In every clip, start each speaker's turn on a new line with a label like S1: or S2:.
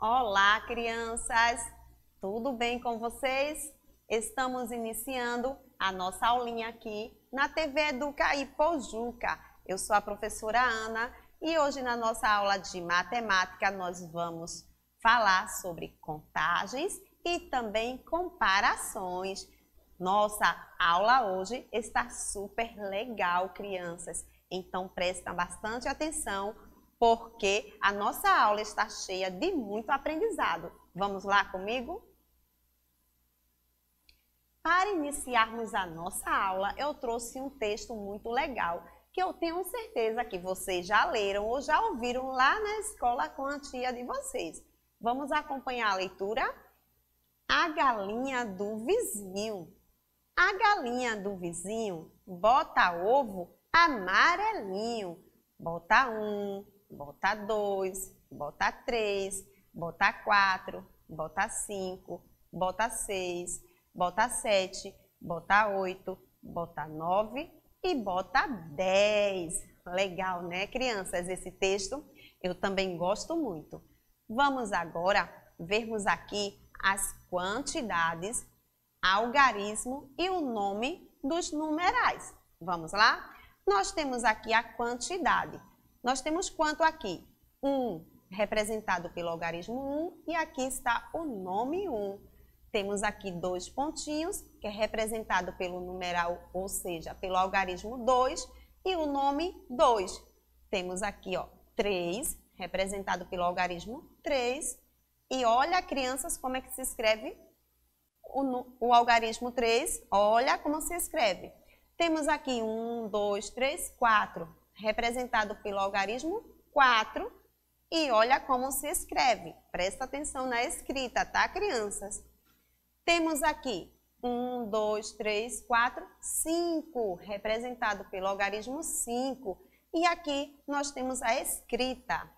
S1: Olá, crianças! Tudo bem com vocês? Estamos iniciando a nossa aulinha aqui na TV Educa Pojuca. Eu sou a professora Ana e hoje na nossa aula de matemática nós vamos falar sobre contagens e também comparações. Nossa aula hoje está super legal, crianças. Então prestem bastante atenção porque a nossa aula está cheia de muito aprendizado. Vamos lá comigo? Para iniciarmos a nossa aula, eu trouxe um texto muito legal que eu tenho certeza que vocês já leram ou já ouviram lá na escola com a tia de vocês. Vamos acompanhar a leitura? A galinha do vizinho. A galinha do vizinho bota ovo amarelinho. Bota um, bota dois, bota três, bota quatro, bota cinco, bota seis, bota sete, bota oito, bota nove e bota dez. Legal, né, crianças? Esse texto eu também gosto muito. Vamos agora vermos aqui as quantidades, algarismo e o nome dos numerais. Vamos lá? Nós temos aqui a quantidade. Nós temos quanto aqui? 1, representado pelo algarismo 1, e aqui está o nome 1. Temos aqui dois pontinhos, que é representado pelo numeral, ou seja, pelo algarismo 2, e o nome 2. Temos aqui, ó, 3, representado pelo algarismo 3. E olha, crianças, como é que se escreve o, o algarismo 3. Olha como se escreve. Temos aqui 1, 2, 3, 4 representado pelo algarismo 4. E olha como se escreve. Presta atenção na escrita, tá, crianças? Temos aqui 1, 2, 3, 4, 5, representado pelo algarismo 5. E aqui nós temos a escrita.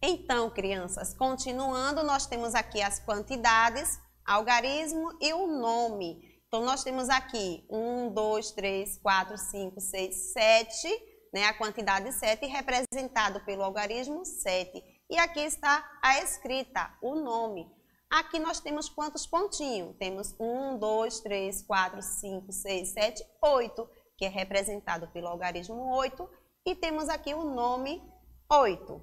S1: Então, crianças, continuando, nós temos aqui as quantidades, algarismo e o nome. Então, nós temos aqui 1, 2, 3, 4, 5, 6, 7, né, a quantidade 7 representado pelo algarismo 7. E aqui está a escrita, o nome. Aqui nós temos quantos pontinhos? Temos 1, 2, 3, 4, 5, 6, 7, 8, que é representado pelo algarismo 8. E temos aqui o nome 8.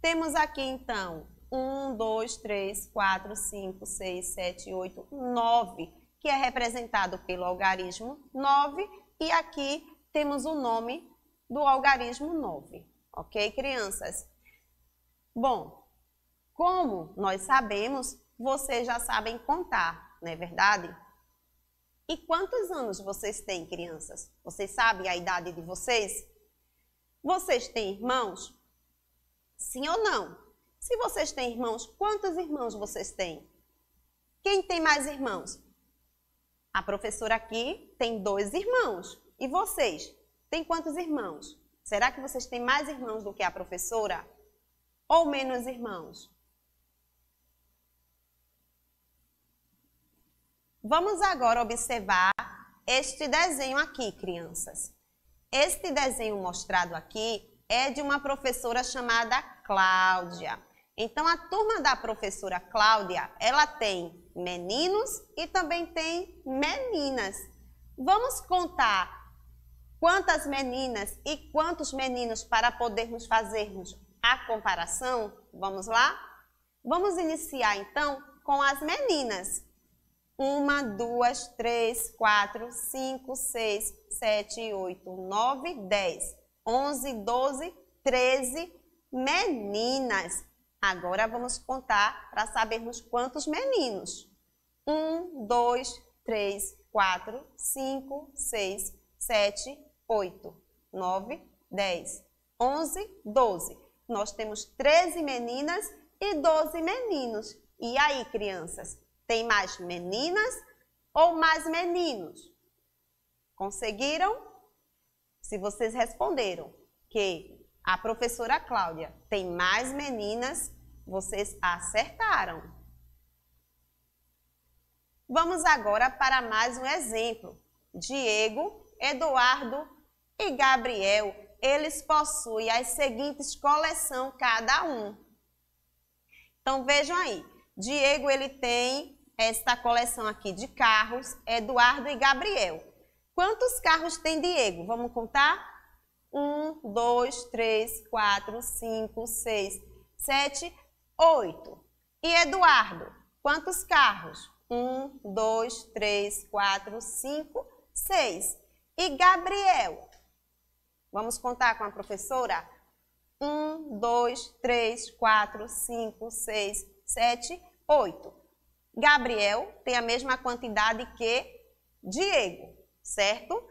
S1: Temos aqui, então, 1, 2, 3, 4, 5, 6, 7, 8, 9 que é representado pelo algarismo 9, e aqui temos o nome do algarismo 9. Ok, crianças? Bom, como nós sabemos, vocês já sabem contar, não é verdade? E quantos anos vocês têm, crianças? Vocês sabem a idade de vocês? Vocês têm irmãos? Sim ou não? Se vocês têm irmãos, quantos irmãos vocês têm? Quem tem mais irmãos? A professora aqui tem dois irmãos. E vocês? Tem quantos irmãos? Será que vocês têm mais irmãos do que a professora? Ou menos irmãos? Vamos agora observar este desenho aqui, crianças. Este desenho mostrado aqui é de uma professora chamada Cláudia. Então, a turma da professora Cláudia, ela tem meninos e também tem meninas. Vamos contar quantas meninas e quantos meninos para podermos fazermos a comparação? Vamos lá? Vamos iniciar, então, com as meninas. Uma, duas, três, quatro, cinco, seis, sete, oito, nove, dez, onze, doze, treze meninas. Agora vamos contar para sabermos quantos meninos. Um, dois, três, quatro, cinco, seis, sete, oito, nove, dez, onze, doze. Nós temos 13 meninas e 12 meninos. E aí, crianças, tem mais meninas ou mais meninos? Conseguiram? Se vocês responderam que a professora Cláudia tem mais meninas, vocês acertaram. Vamos agora para mais um exemplo. Diego, Eduardo e Gabriel, eles possuem as seguintes coleções cada um. Então vejam aí, Diego ele tem esta coleção aqui de carros, Eduardo e Gabriel. Quantos carros tem Diego? Vamos contar? Um, dois, três, quatro, cinco, seis, sete, oito. E Eduardo, quantos carros? Um, dois, três, quatro, cinco, seis. E Gabriel? Vamos contar com a professora? Um, dois, três, quatro, cinco, seis, sete, oito. Gabriel tem a mesma quantidade que Diego, certo?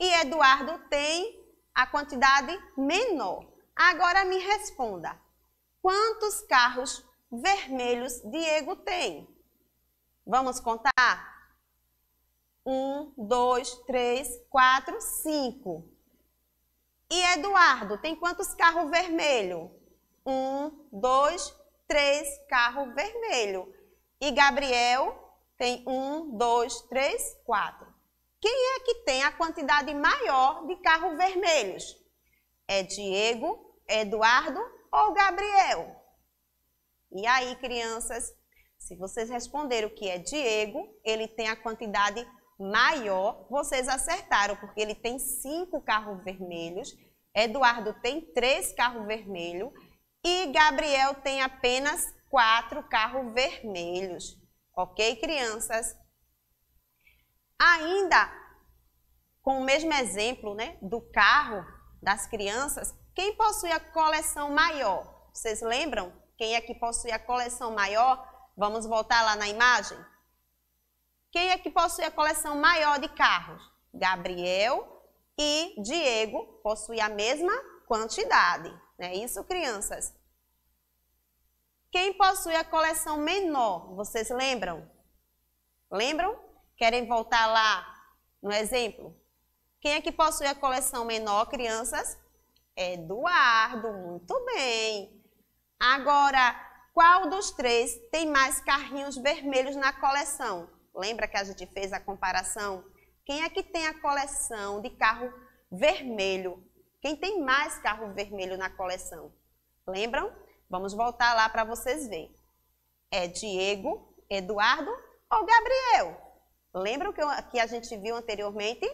S1: E Eduardo tem a quantidade menor. Agora me responda: quantos carros vermelhos Diego tem? Vamos contar? Um, dois, três, quatro, cinco. E Eduardo tem quantos carros vermelhos? Um, dois, três carros vermelhos. E Gabriel tem um, dois, três, quatro. Quem é que tem a quantidade maior de carros vermelhos? É Diego, Eduardo ou Gabriel? E aí, crianças, se vocês responderam que é Diego, ele tem a quantidade maior, vocês acertaram, porque ele tem cinco carros vermelhos, Eduardo tem três carros vermelhos e Gabriel tem apenas quatro carros vermelhos. Ok, crianças? Ainda com o mesmo exemplo né, do carro das crianças, quem possui a coleção maior? Vocês lembram? Quem é que possui a coleção maior? Vamos voltar lá na imagem? Quem é que possui a coleção maior de carros? Gabriel e Diego possuem a mesma quantidade. Não é isso, crianças? Quem possui a coleção menor? Vocês lembram? Lembram? Querem voltar lá no exemplo? Quem é que possui a coleção menor, crianças? Eduardo, muito bem. Agora, qual dos três tem mais carrinhos vermelhos na coleção? Lembra que a gente fez a comparação? Quem é que tem a coleção de carro vermelho? Quem tem mais carro vermelho na coleção? Lembram? Vamos voltar lá para vocês verem. É Diego, Eduardo ou Gabriel? Lembram que, que a gente viu anteriormente?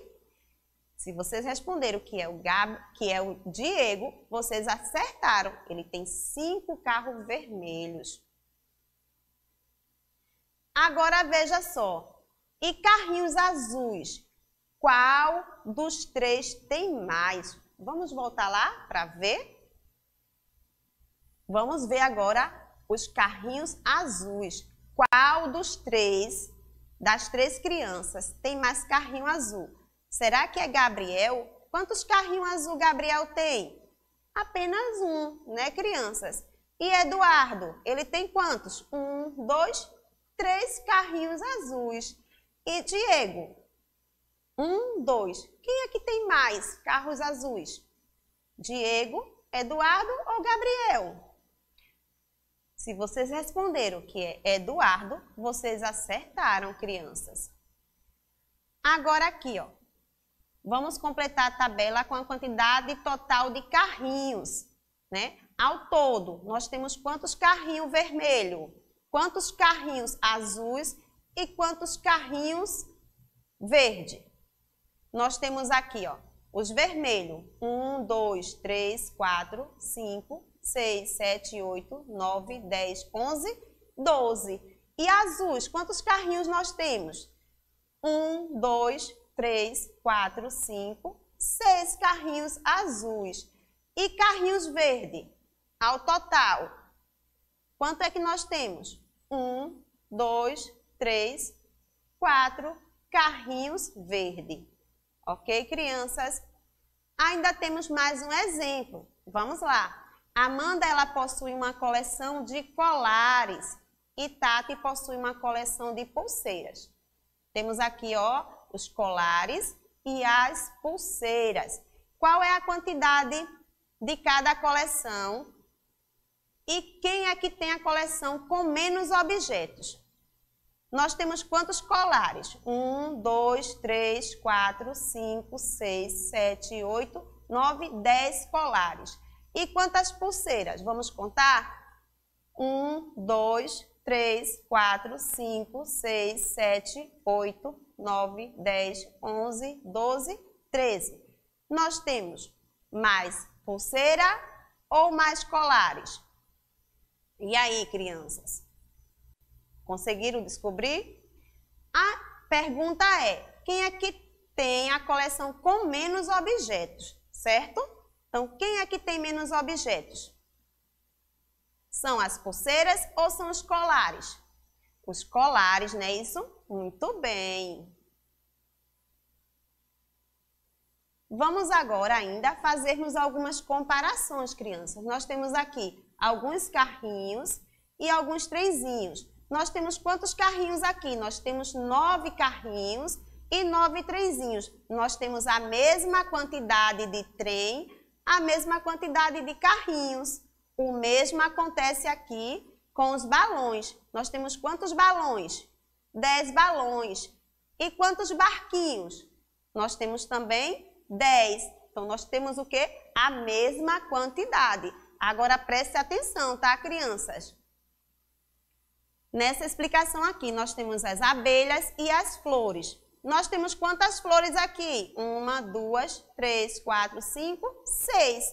S1: Se vocês responderam que é o Gab, que é o Diego, vocês acertaram. Ele tem cinco carros vermelhos. Agora veja só. E carrinhos azuis? Qual dos três tem mais? Vamos voltar lá para ver? Vamos ver agora os carrinhos azuis. Qual dos três, das três crianças, tem mais carrinho azul? Será que é Gabriel? Quantos carrinhos azul Gabriel tem? Apenas um, né, crianças? E Eduardo, ele tem quantos? Um, dois, três carrinhos azuis. E Diego? Um, dois. Quem é que tem mais carros azuis? Diego, Eduardo ou Gabriel? Se vocês responderam que é Eduardo, vocês acertaram, crianças. Agora aqui, ó. Vamos completar a tabela com a quantidade total de carrinhos, né? Ao todo, nós temos quantos carrinhos vermelhos, quantos carrinhos azuis e quantos carrinhos verde. Nós temos aqui, ó, os vermelhos. 1, 2, 3, 4, 5, 6, 7, 8, 9, 10, 11, 12. E azuis, quantos carrinhos nós temos? 1, 2, 3, 4, 5, 6 carrinhos azuis. E carrinhos verde, ao total, quanto é que nós temos? 1, 2, 3, 4 carrinhos verde. Ok, crianças? Ainda temos mais um exemplo. Vamos lá. Amanda, ela possui uma coleção de colares e Tati possui uma coleção de pulseiras. Temos aqui, ó, os colares e as pulseiras. Qual é a quantidade de cada coleção? E quem é que tem a coleção com menos objetos? Nós temos quantos colares? Um, dois, três, quatro, cinco, seis, sete, oito, nove, dez colares. E quantas pulseiras? Vamos contar? Um, dois, três, quatro, cinco, seis, sete, oito, nove, dez, onze, doze, treze. Nós temos mais pulseira ou mais colares? E aí, crianças? Conseguiram descobrir? A pergunta é: quem é que tem a coleção com menos objetos, certo? Então, quem é que tem menos objetos? São as pulseiras ou são os colares? Os colares, não é isso? Muito bem. Vamos agora ainda fazermos algumas comparações, crianças. Nós temos aqui alguns carrinhos e alguns trenzinhos. Nós temos quantos carrinhos aqui? Nós temos nove carrinhos e nove trenzinhos. Nós temos a mesma quantidade de trem, a mesma quantidade de carrinhos. O mesmo acontece aqui com os balões. Nós temos quantos balões? Dez balões. E quantos barquinhos? Nós temos também dez. Então, nós temos o quê? A mesma quantidade. Agora, preste atenção, tá, crianças? Nessa explicação aqui, nós temos as abelhas e as flores. Nós temos quantas flores aqui? Uma, duas, três, quatro, cinco, seis.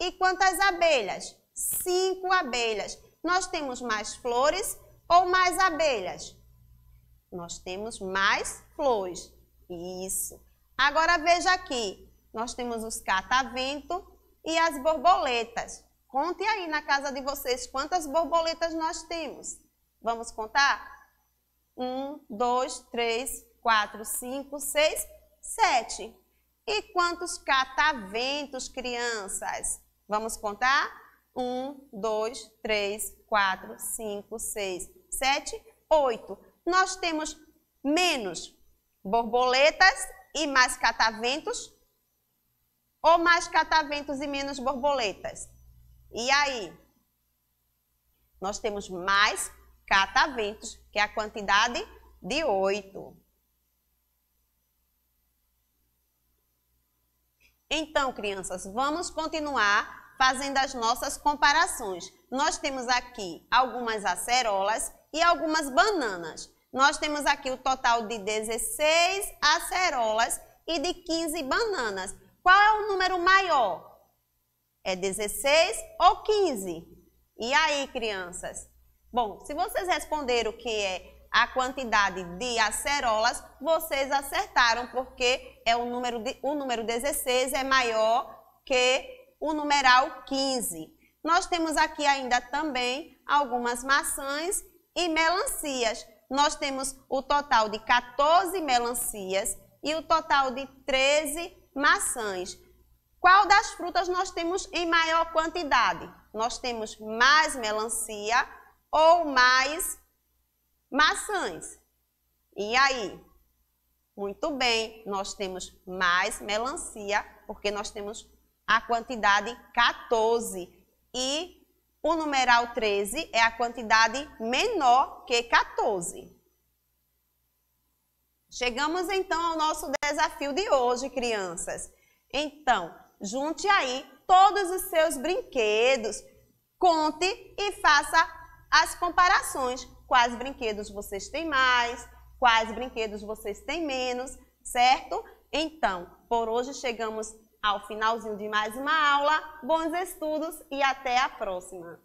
S1: E quantas abelhas? Cinco abelhas. Nós temos mais flores ou mais abelhas? Nós temos mais flores. Isso. Agora veja aqui. Nós temos os catavento e as borboletas. Conte aí na casa de vocês quantas borboletas nós temos. Vamos contar? Um, dois, três, quatro, cinco, seis, sete. E quantos cataventos, crianças? Vamos contar? Um, dois, três, quatro, cinco, seis, sete, oito. Nós temos menos borboletas e mais cataventos ou mais cataventos e menos borboletas? E aí? Nós temos mais cataventos, que é a quantidade de oito. Então, crianças, vamos continuar fazendo as nossas comparações. Nós temos aqui algumas acerolas e algumas bananas. Nós temos aqui o total de 16 acerolas e de 15 bananas. Qual é o número maior? É 16 ou 15? E aí, crianças? Bom, se vocês responderam que é a quantidade de acerolas, vocês acertaram, porque é o número, de, o número 16 é maior que o numeral 15. Nós temos aqui ainda também algumas maçãs e melancias. Nós temos o total de 14 melancias e o total de 13 maçãs. Qual das frutas nós temos em maior quantidade? Nós temos mais melancia ou mais maçãs. E aí? Muito bem, nós temos mais melancia, porque nós temos a quantidade 14. E o numeral 13 é a quantidade menor que 14. Chegamos então ao nosso desafio de hoje, crianças. Então, junte aí todos os seus brinquedos, conte e faça as comparações. Quais brinquedos vocês têm mais, quais brinquedos vocês têm menos, certo? Então, por hoje chegamos ao finalzinho de mais uma aula. Bons estudos e até a próxima!